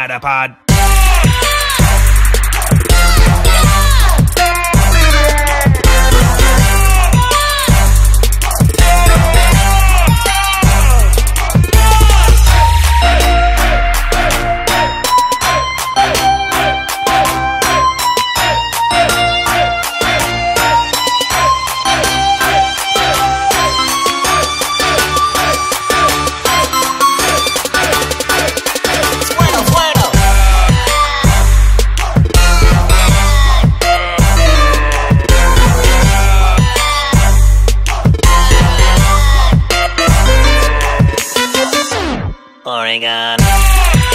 Matterpod. Oregon.